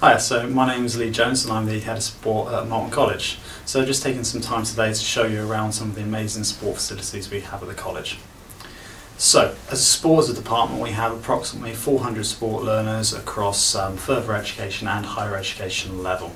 Hi, so my name is Leigh Jones and I'm the head of sport at Moulton College. So just taking some time today to show you around some of the amazing sport facilities we have at the college. So, as a sport as a department, we have approximately 400 sport learners across um, further education and higher education level.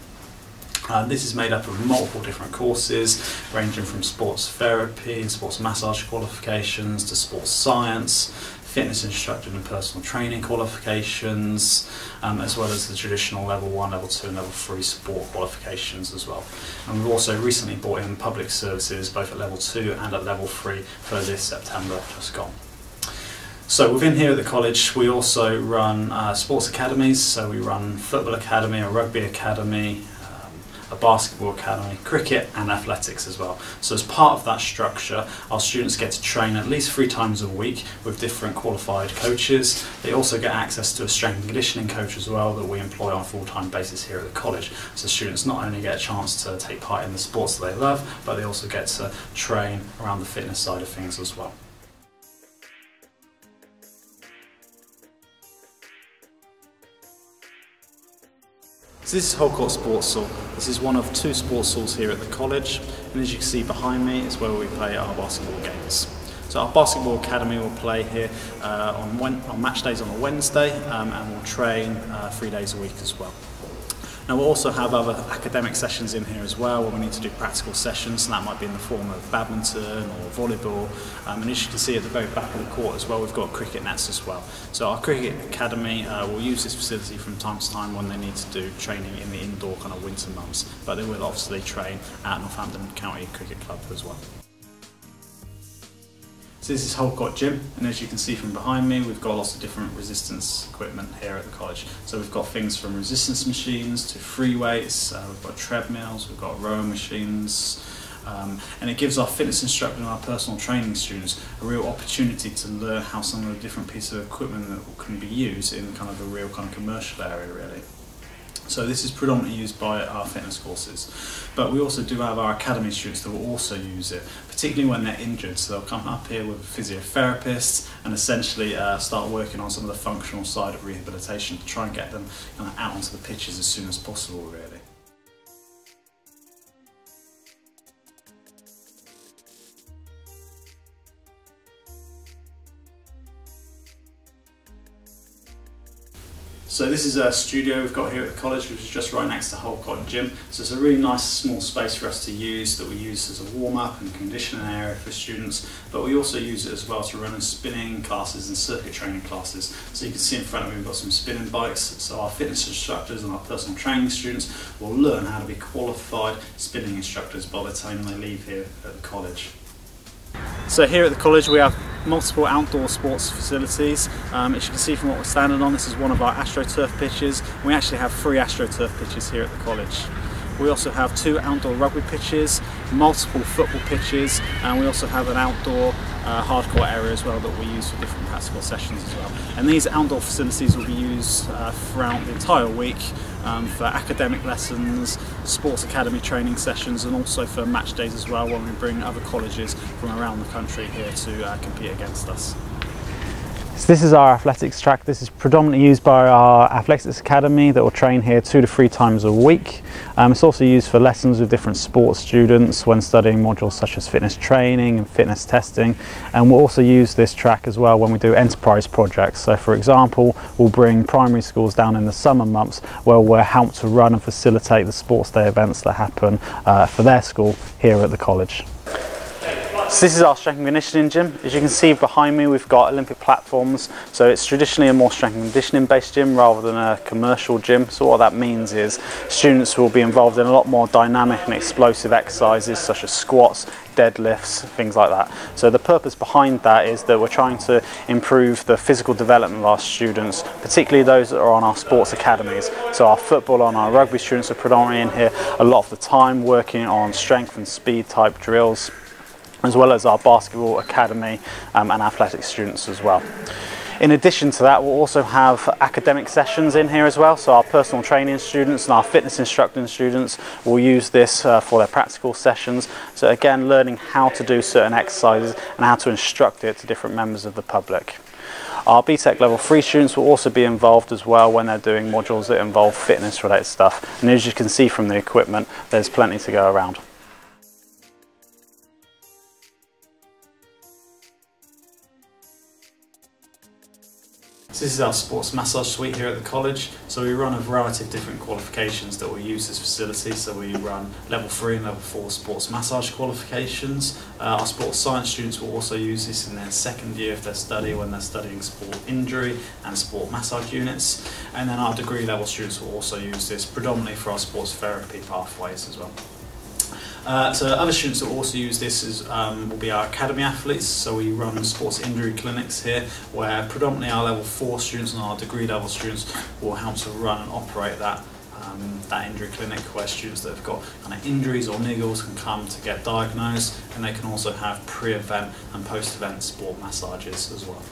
Uh, this is made up of multiple different courses, ranging from sports therapy, sports massage qualifications to sports science, fitness instructor and personal training qualifications, um, as well as the traditional level 1, level 2 and level 3 sport qualifications as well. And we've also recently brought in public services both at level 2 and at level 3 for this September just gone. So within here at the college we also run uh, sports academies, so we run football academy, a rugby academy, a basketball academy, cricket and athletics as well. So as part of that structure, our students get to train at least three times a week with different qualified coaches. They also get access to a strength and conditioning coach as well that we employ on a full-time basis here at the college. So students not only get a chance to take part in the sports that they love, but they also get to train around the fitness side of things as well. So this is Hull Sports Hall. This is one of two sports halls here at the college and as you can see behind me is where we play our basketball games. So our basketball academy will play here uh, on, on, match days on a Wednesday um, and we'll train uh, three days a week as well. Now we'll also have other academic sessions in here as well where we need to do practical sessions and that might be in the form of badminton or volleyball um, and as you can see at the very back of the court as well we've got cricket nets as well. So our cricket academy uh, will use this facility from time to time when they need to do training in the indoor kind of winter months but they will obviously train at Northampton County Cricket Club as well. This is Hull Court Gym, and as you can see from behind me, we've got lots of different resistance equipment here at the college. So we've got things from resistance machines to free weights, uh, we've got treadmills, we've got rowing machines, um, and it gives our fitness instructor and our personal training students a real opportunity to learn how some of the different pieces of equipment that can be used in kind of a real kind of commercial area really. So this is predominantly used by our fitness courses. But we also do have our academy students that will also use it, particularly when they're injured. So they'll come up here with physiotherapists and essentially uh, start working on some of the functional side of rehabilitation to try and get them kind of out onto the pitches as soon as possible really. So this is a studio we've got here at the college, which is just right next to Hull Court Gym. So it's a really nice small space for us to use that we use as a warm-up and conditioning area for students, but we also use it as well to run spinning classes and circuit training classes. So you can see in front of me we've got some spinning bikes, so our fitness instructors and our personal training students will learn how to be qualified spinning instructors by the time they leave here at the college. So here at the college we have multiple outdoor sports facilities. Um, as you can see from what we're standing on, this is one of our AstroTurf pitches. We actually have three AstroTurf pitches here at the college. We also have two outdoor rugby pitches, multiple football pitches, and we also have an outdoor uh, hardcore area as well that we use for different practical sessions as well. And these outdoor facilities will be used uh, throughout the entire week um, for academic lessons, sports academy training sessions and also for match days as well when we bring other colleges from around the country here to uh, compete against us. So this is our athletics track. This is predominantly used by our athletics academy that will train here two to three times a week. Um, it's also used for lessons with different sports students when studying modules such as fitness training and fitness testing. And we'll also use this track as well when we do enterprise projects. So for example, we'll bring primary schools down in the summer months where we'll help to run and facilitate the sports day events that happen uh, for their school here at the college. So this is our strength and conditioning gym. As you can see behind me we've got Olympic platforms. So it's traditionally a more strength and conditioning based gym rather than a commercial gym. So what that means is students will be involved in a lot more dynamic and explosive exercises such as squats, deadlifts, things like that. So the purpose behind that is that we're trying to improve the physical development of our students, particularly those that are on our sports academies. So our football and our rugby students are predominantly in here a lot of the time working on strength and speed type drills as well as our basketball academy um, and athletic students as well. In addition to that, we'll also have academic sessions in here as well. So our personal training students and our fitness instructing students will use this uh, for their practical sessions. So again, learning how to do certain exercises and how to instruct it to different members of the public. Our BTEC level 3 students will also be involved as well when they're doing modules that involve fitness related stuff. And as you can see from the equipment, there's plenty to go around. So this is our sports massage suite here at the college. So we run a variety of different qualifications that we use this facility. So we run level three and level four sports massage qualifications. Uh, our sports science students will also use this in their second year of their study when they're studying sport injury and sport massage units. And then our degree level students will also use this predominantly for our sports therapy pathways as well. Uh, so other students that also use this is, um, will be our academy athletes. So we run sports injury clinics here, where predominantly our level four students and our degree level students will help to run and operate that. Um, that injury clinic where students that have got kind of injuries or niggles can come to get diagnosed and they can also have pre-event and post-event sport massages as well.